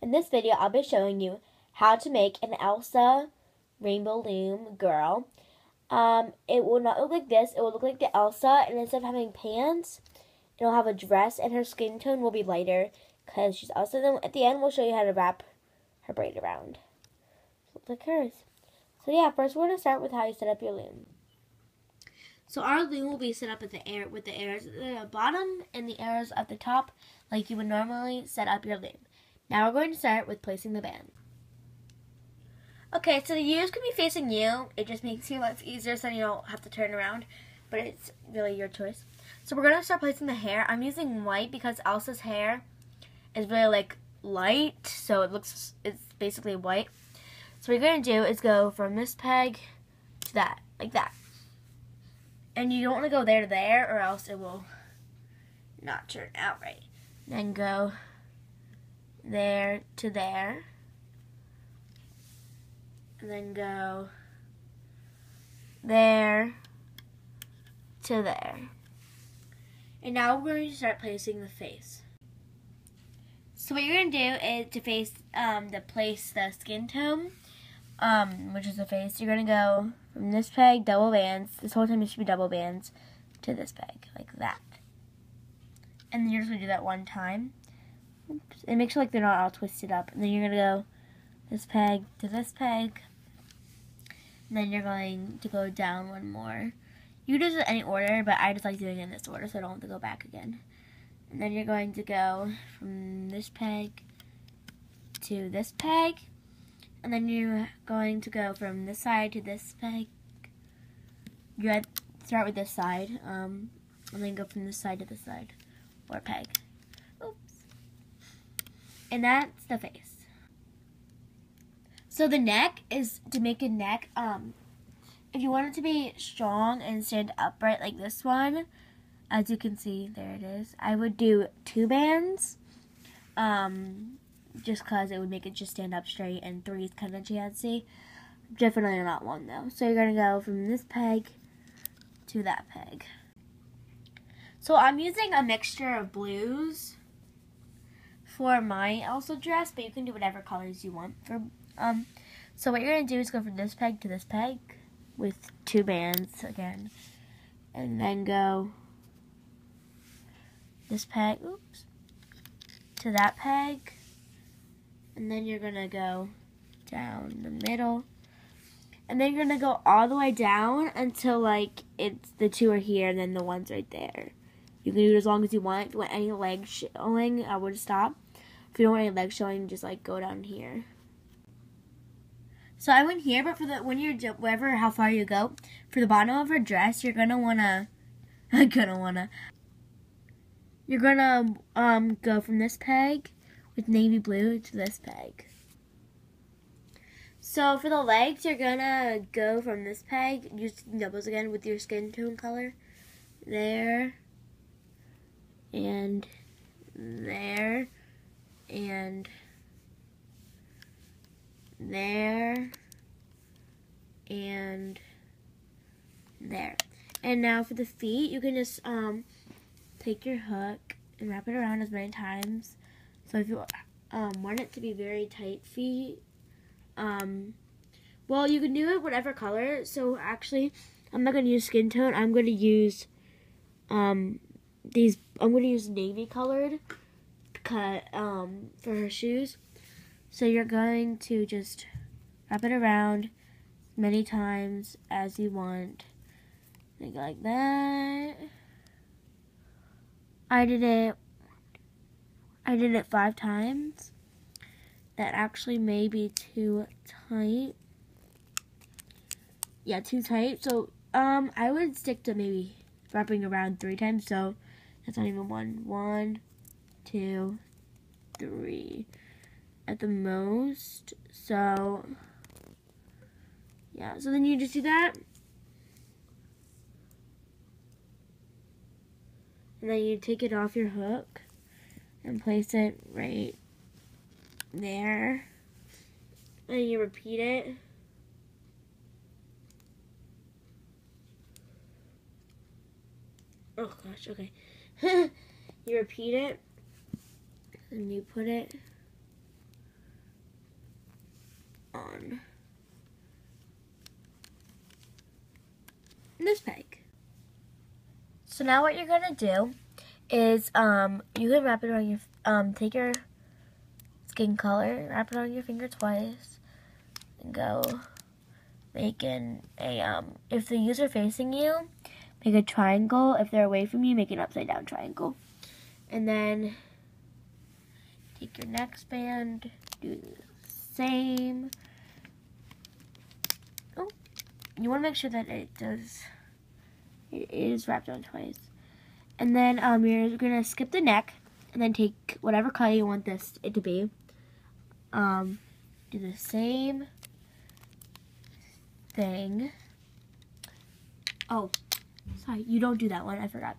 In this video, I'll be showing you how to make an Elsa rainbow loom girl. Um, it will not look like this. It will look like the Elsa, and instead of having pants, it'll have a dress, and her skin tone will be lighter because she's Elsa. Then at the end, we'll show you how to wrap her braid around. Like hers. So yeah, first we're gonna start with how you set up your loom. So our loom will be set up at the air with the arrows at the bottom and the arrows at the top, like you would normally set up your loom. Now we're going to start with placing the band. Okay, so the ears can be facing you. It just makes your life easier so you don't have to turn around, but it's really your choice. So we're going to start placing the hair. I'm using white because Elsa's hair is really like light, so it looks, it's basically white. So what you're going to do is go from this peg to that, like that. And you don't want to go there to there or else it will not turn out right. Then go there to there. And then go there to there. And now we're going to start placing the face. So what you're going to do is to face um, the place the skin tone, um, which is the face. You're going to go from this peg, double bands. This whole time it should be double bands to this peg, like that. And then you're just going to do that one time. And make sure like they're not all twisted up. And then you're going to go this peg to this peg. And then you're going to go down one more. You can do this in any order, but I just like doing it in this order so I don't have to go back again. And then you're going to go from this peg to this peg. And then you're going to go from this side to this peg. You start with this side. Um, and then go from this side to this side. Or peg. And that's the face. So the neck is to make a neck. Um, if you want it to be strong and stand upright like this one, as you can see, there it is. I would do two bands, um, just cause it would make it just stand up straight, and three is kind of chancy. Definitely not one though. So you're gonna go from this peg to that peg. So I'm using a mixture of blues for my Elsa dress, but you can do whatever colors you want for um, so what you're going to do is go from this peg to this peg with two bands again. And then go this peg, oops, to that peg. And then you're going to go down the middle. And then you're going to go all the way down until like it's the two are here and then the one's right there. You can do it as long as you want. If you want any leg showing, I would stop. If you don't want any legs showing, just like go down here. So I went here, but for the when you're wherever how far you go, for the bottom of her dress, you're gonna wanna, gonna wanna, you're gonna um go from this peg with navy blue to this peg. So for the legs, you're gonna go from this peg, use doubles again with your skin tone color, there, and there, and there, and there. And now for the feet, you can just um, take your hook and wrap it around as many times. So if you um, want it to be very tight feet, um, well, you can do it whatever color. So actually, I'm not going to use skin tone. I'm going to use um, these, I'm going to use navy colored cut um, for her shoes. So you're going to just wrap it around many times as you want. like that. I did it I did it five times. That actually may be too tight. Yeah, too tight. So um I would stick to maybe wrapping around three times. So that's not even one. One, two, three at the most. So, yeah. So then you just do that. And then you take it off your hook and place it right there. And you repeat it. Oh gosh, okay. you repeat it and you put it on this peg. So now what you're gonna do is um, you can wrap it around your, um, take your skin color, wrap it on your finger twice, and go making a, um, if the user facing you, make a triangle. If they're away from you, make an upside down triangle. And then take your next band, do the same. Oh, you want to make sure that it does, it is wrapped on twice. And then um, you're going to skip the neck and then take whatever color you want this it to be. Um, do the same thing. Oh, sorry, you don't do that one. I forgot.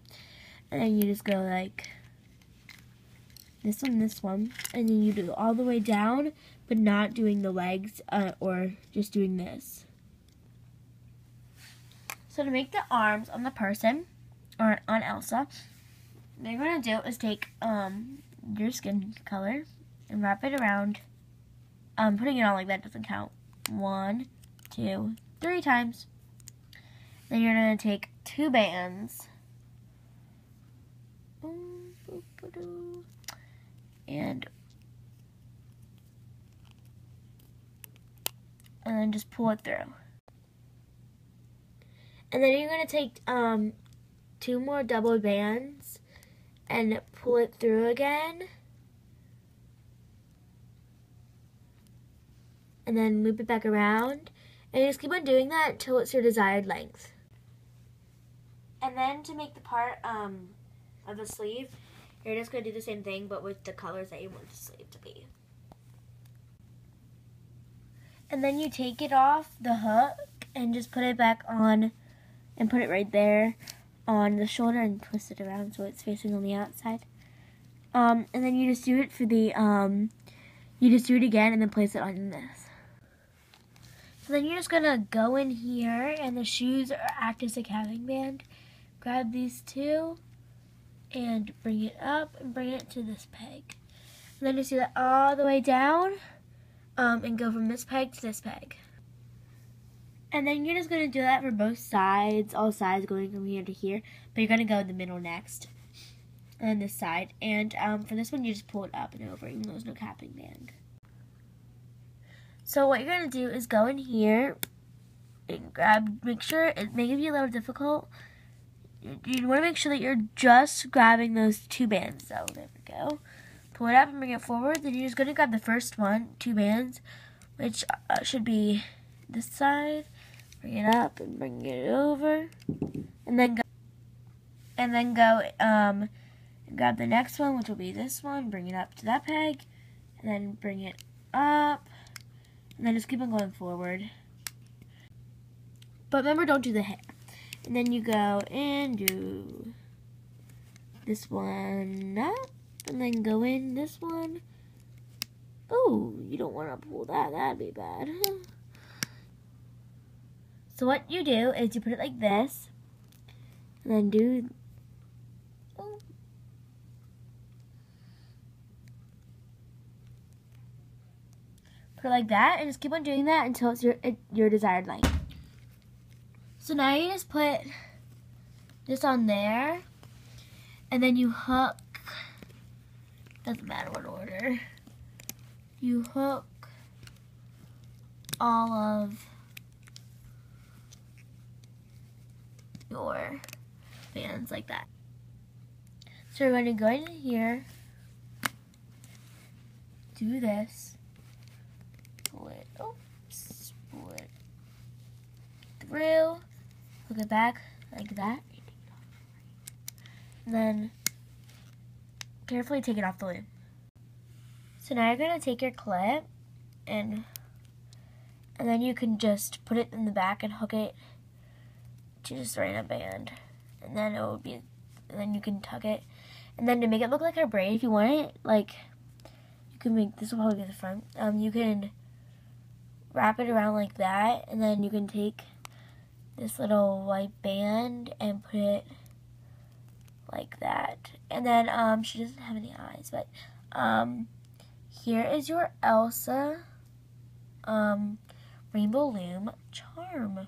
And then you just go like this one, this one, and then you do all the way down, but not doing the legs uh, or just doing this. So to make the arms on the person, or on Elsa, what you're going to do is take um, your skin color and wrap it around. Um, putting it on like that doesn't count. One, two, three times. Then you're going to take two bands. And and then just pull it through. And then you're going to take um, two more double bands and pull it through again. And then loop it back around. And just keep on doing that until it's your desired length. And then to make the part um, of the sleeve, you're just going to do the same thing but with the colors that you want the sleeve to be. And then you take it off the hook and just put it back on and put it right there on the shoulder and twist it around so it's facing on the outside. Um, and then you just do it for the, um, you just do it again and then place it on this. So then you're just going to go in here and the shoes are act as a capping band. Grab these two and bring it up and bring it to this peg. And then just do that all the way down um, and go from this peg to this peg. And then you're just going to do that for both sides, all sides going from here to here. But you're going to go in the middle next. And this side. And um, for this one, you just pull it up and over, even though there's no capping band. So what you're going to do is go in here and grab, make sure, it may be a little difficult. You want to make sure that you're just grabbing those two bands. So there we go. Pull it up and bring it forward. Then you're just going to grab the first one, two bands, which uh, should be this side bring it up and bring it over, and then go, and then go um, grab the next one, which will be this one, bring it up to that peg, and then bring it up, and then just keep on going forward. But remember, don't do the hair. And then you go and do this one up, and then go in this one. Oh, you don't want to pull that. That'd be bad. So what you do is you put it like this, and then do, put it like that, and just keep on doing that until it's your, your desired length. So now you just put this on there, and then you hook, doesn't matter what order, you hook all of your bands like that. So we're going to go in here, do this, pull it, oops, it through, hook it back like that, and then carefully take it off the loop. So now you're going to take your clip and and then you can just put it in the back and hook it to just write a band. And then it will be, then you can tuck it. And then to make it look like a braid, if you want it, like, you can make, this will probably be the front. Um, you can wrap it around like that, and then you can take this little white band and put it like that. And then, um, she doesn't have any eyes, but, um, here is your Elsa, um, Rainbow Loom Charm.